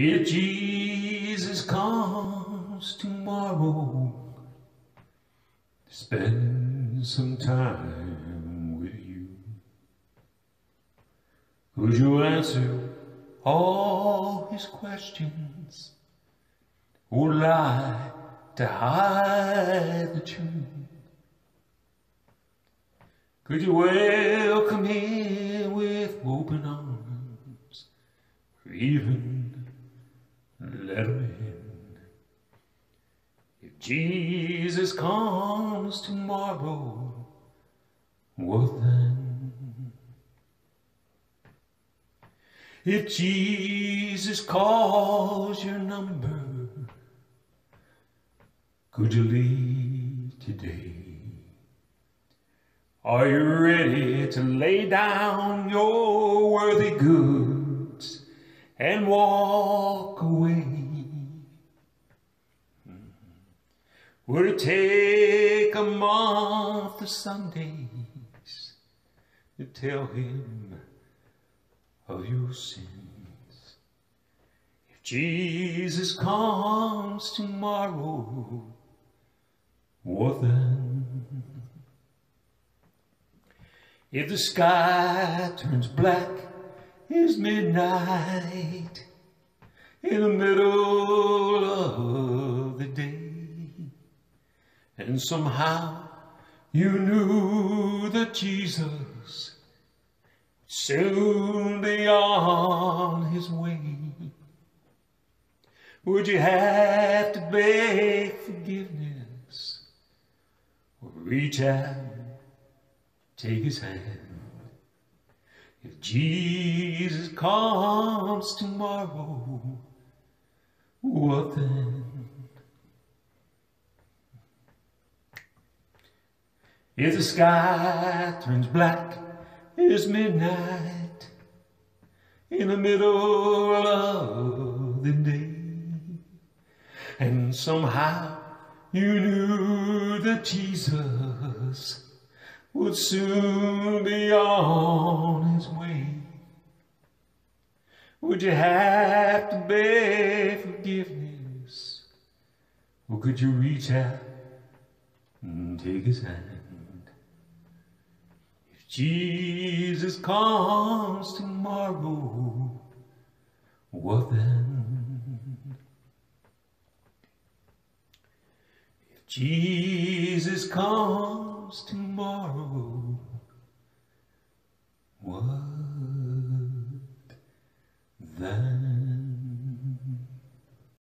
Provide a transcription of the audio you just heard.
If Jesus comes tomorrow, spend some time with you. Would you answer all his questions? Or lie to hide the truth? Could you welcome him with open arms? Or even let him in? If Jesus comes tomorrow, what then? If Jesus calls your number, could you leave today? Are you ready to lay down your worthy goods and walk away? It take a month of Sundays to tell him of your sins? If Jesus comes tomorrow, what then? If the sky turns black it's midnight in the middle and somehow you knew that Jesus would soon be on his way would you have to beg forgiveness or reach out take his hand. If Jesus comes tomorrow, what then? If the sky turns black it's midnight in the middle of the day, and somehow you knew that Jesus would soon be on his way. Would you have to beg forgiveness? Or could you reach out and take his hand? Jesus comes tomorrow, what then? If Jesus comes tomorrow, what